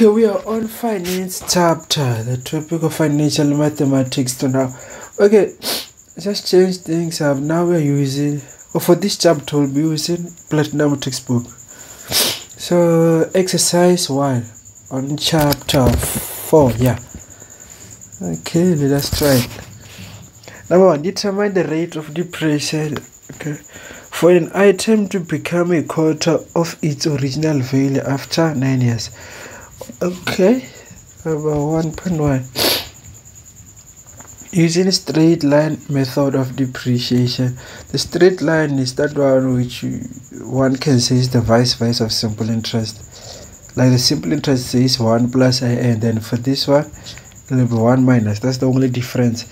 Okay, we are on finance chapter, the topic of financial mathematics to now. Okay, just change things up. Now we are using, or for this chapter, we'll be using Platinum textbook. So, exercise 1 on chapter 4. Yeah. Okay, let us try. Number 1, determine the rate of depreciation. Okay. For an item to become a quarter of its original value after 9 years. Okay, about 1.1. Using straight line method of depreciation. The straight line is that one which one can say is the vice versa of simple interest. Like the simple interest says 1 plus i and then for this one it will be 1 minus. That's the only difference.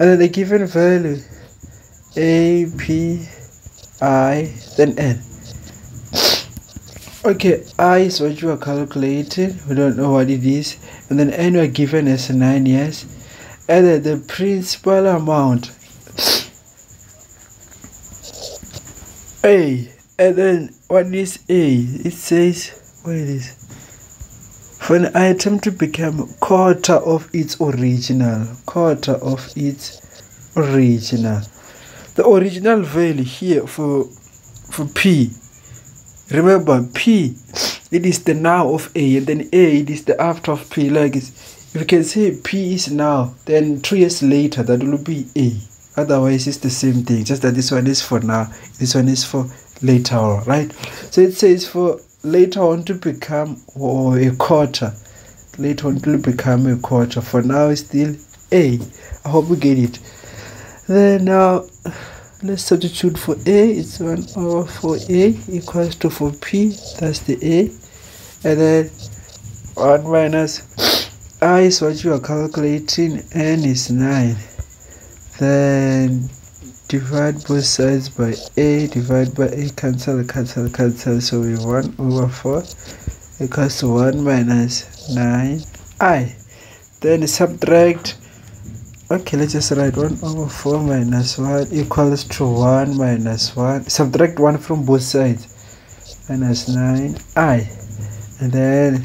And then the given value a, p, i, then n okay i is what you are calculating we don't know what it is. And then n are given as 9 years. And then the principal amount. A. And then what is a? It says what it is for an item to become quarter of its original. Quarter of its original. The original value here for for p remember p it is the now of a and then a it is the after of p like if you can say p is now then three years later that will be a. Otherwise it's the same thing. Just that this one is for now this one is for later on right? So it says for later on to become or a quarter. Later on to become a quarter. For now it's still a. I hope you get it. Then now let's substitute for a it's 1 over 4a equals to for p that's the a. And then 1 minus i is what you are calculating n is 9 then divide both sides by a divide by a cancel cancel cancel. So we 1 over 4 equals to 1 minus 9 i. Then subtract okay let's just write 1 over 4 minus 1 equals to 1 minus 1 subtract 1 from both sides. Minus 9 i. And then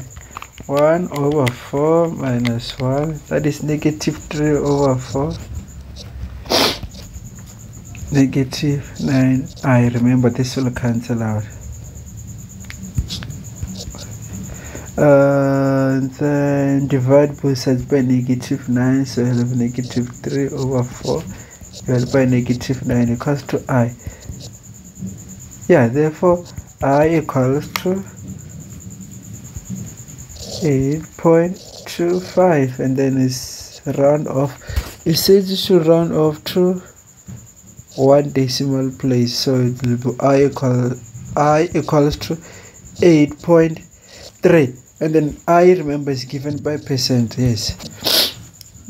1 over 4 minus 1 that is negative 3 over 4 negative 9 i. Remember this will cancel out. Uh, then uh, divide both sides by negative 9 so you'll have negative 3 over 4 divided by negative 9 equals to i. Yeah therefore i equals to 8.25 and then it's round off. It says you should round off to one decimal place so it will be i equal i equals to 8.3 and then i remember is given by percent yes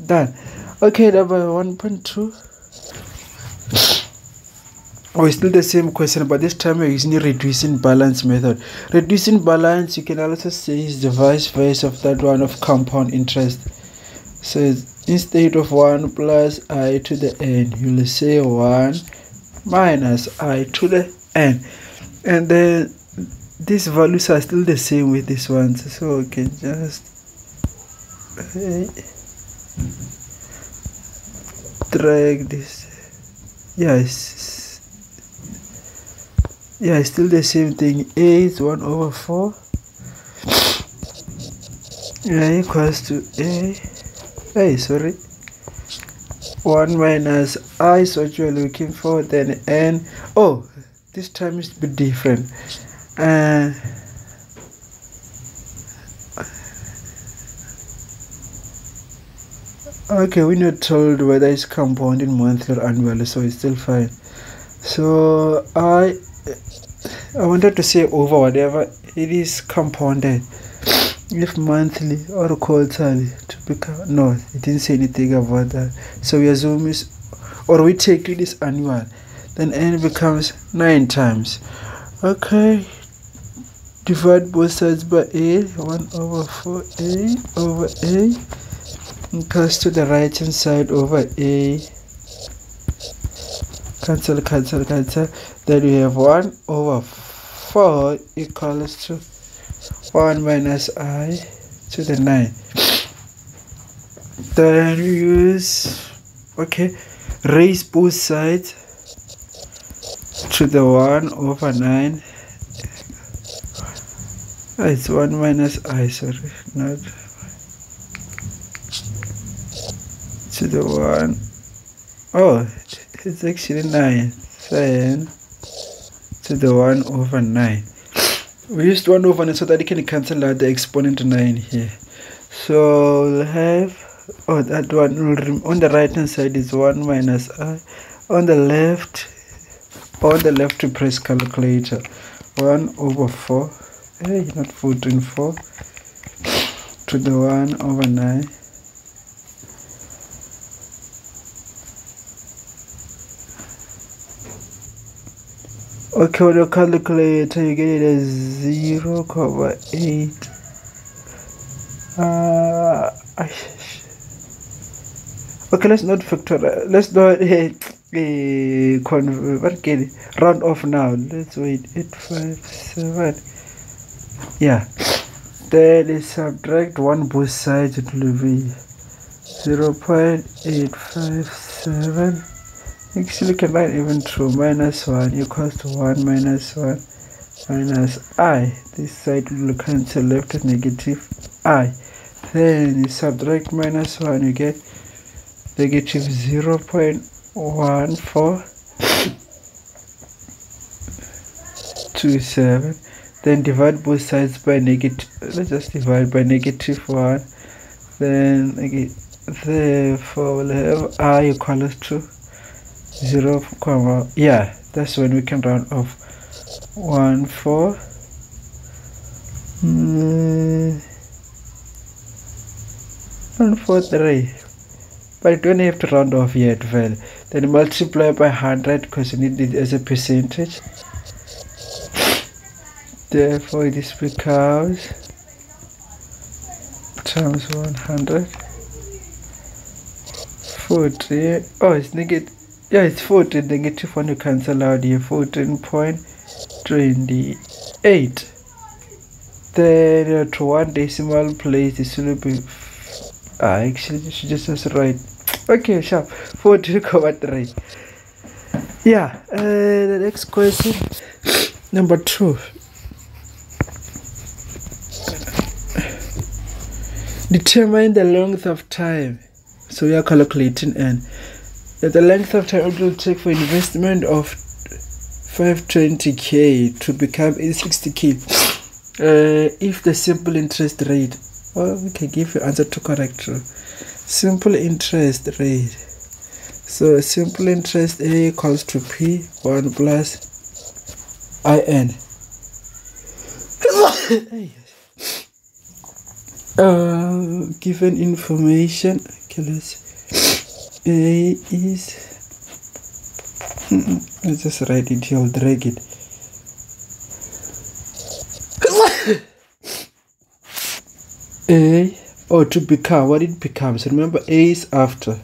done okay number 1.2 Oh, it's still the same question, but this time we're using reducing balance method. Reducing balance, you can also say is the vice versa of that one of compound interest. So instead of 1 plus i to the n, you'll say 1 minus i to the n. And then these values are still the same with this one so we can just eh, drag this. Yes yeah it's still the same thing. A is 1 over 4 yeah equals to a. Hey sorry. 1 minus i is what you're looking for then n. Oh this time is a bit different uh, okay we're not told whether it's compounded monthly or annually so it's still fine. So i i wanted to say over whatever it is compounded if monthly or quarterly to become no it didn't say anything about that. So we assume is or we take it as annual then n becomes nine times. Okay divide both sides by a 1 over 4 a over a equals to the right hand side over a. Cancel cancel cancel. Then we have 1 over 4 equals to 1 minus i to the 9 then we use okay raise both sides to the 1 over 9 oh, it's 1 minus i sorry not to the 1 oh it's actually 9 then to the 1 over 9 we used 1 over 9 so that it can cancel out the exponent 9 here. So we'll have oh that one on the right hand side is 1 minus i. On the left on the left press calculator 1 over 4 hey not 14 4 to the 1 over 9 okay on your calculator you get it as 0 comma 8 uh, okay let's not factor let's not uh, uh, convert round off now. Let's wait 857 yeah. Then subtract one both sides it will be 0 0.857 actually can write even true minus 1 equals to 1 minus 1 minus i. This side will cancel left negative i. Then you subtract minus 1 you get negative 0 0.1427 then divide both sides by negative let's just divide by negative 1 then again therefore we'll have i equals to 0 comma yeah that's when we can round off. 1 4 mm, 1 4 3 but you don't have to round off yet well. Then multiply by 100 because you need it as a percentage therefore this becomes times 100 40 oh it's negative yeah it's 14 negative 1 you cancel out here. 14.28 then uh, to one decimal place this will be ah, actually should just right okay sharp. 42.3 yeah uh, the next question number two determine the length of time. So we are calculating n the length of time it will take for investment of 520k to become 60k uh, if the simple interest rate well we can give you answer to correct simple interest rate. So simple interest a equals to p 1 plus in uh, given information okay let's a is let's just write it here I'll drag it. A or to become what it becomes remember a is after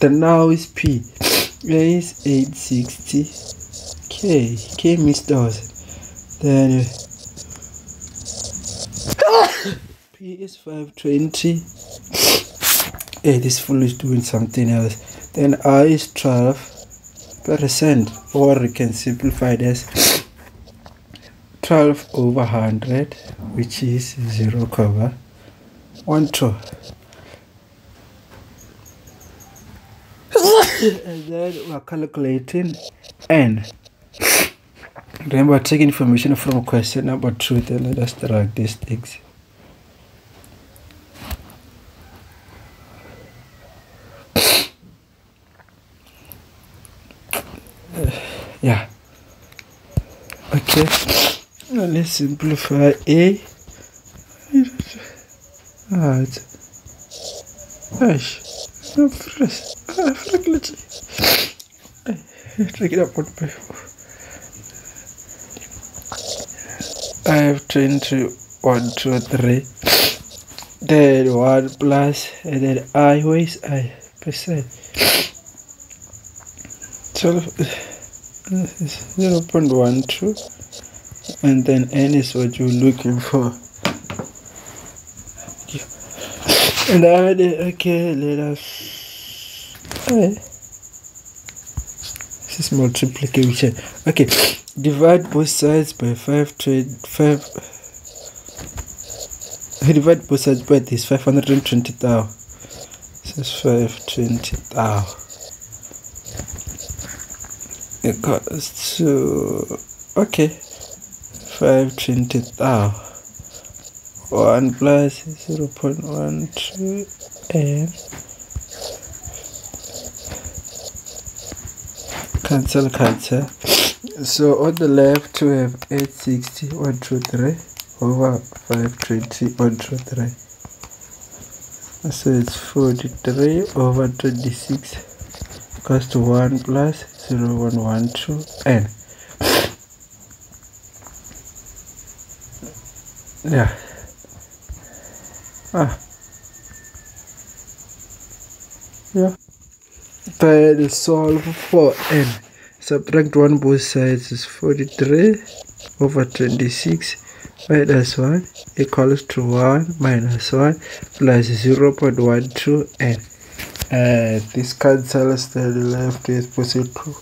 the now is p. A is 860 k k means thousand then p is 520 hey this fool is doing something else. Then i is 12 percent or we can simplify this. 12 over 100 which is 0 cover. One two. And then we're calculating n. Remember taking information from question number two then let us drag these things yeah okay let's simplify a Right. Weź. No fres. Refleksji. Check it what I have 20, 1, 2, 3. Then 1 plus, and then I, is I? Percent. So, 0 0.12. And then n is what you're looking for. And then, okay, let us. Okay. This is multiplication. Okay, divide both sides by 5, 5. Divide both sides by this 520 thou. This is 520 thou. Equals to. Okay. 520 ah. thou. 1 plus 0 0.12 and cancel cancel so on the left we have 860 1 2 3 over 520 1 2 3 so it's 43 over 26 equals to 1 plus 0 1 1 2 n yeah Ah. Yeah. To solve for n. Subtract 1 both sides is 43 over 26 minus 1 equals to 1 minus 1 plus 0 0.12 n. Uh, this cancels the left is positive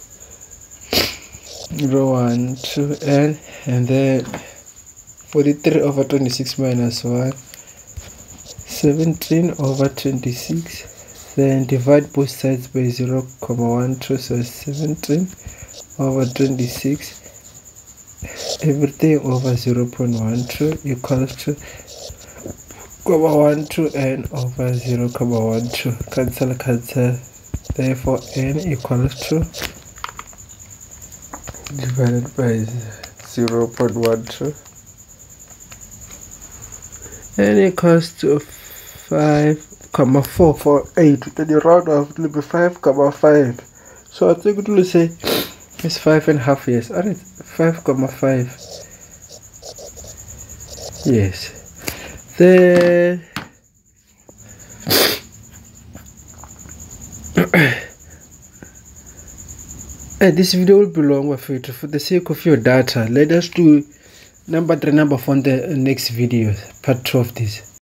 0 1 2 n and then 43 over 26 minus 1 17 over 26 then divide both sides by 0 comma 1 2 so 17 over 26 everything over 0 0.12 equals to comma 1 2 n over 0 comma 1 2 cancel cancel. Therefore n equals to divided by 0 0.12 n equals to 5 comma 4 for 8 then you round off it will be 5 comma 5 so I think it will say it's 5 and a half years. Alright 5 comma 5 yes then eh, and this video will be long for you for the sake of your data let us do number 3 number 4 the next video part 2 of this